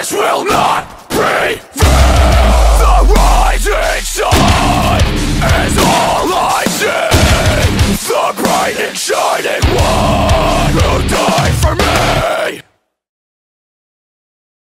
This will not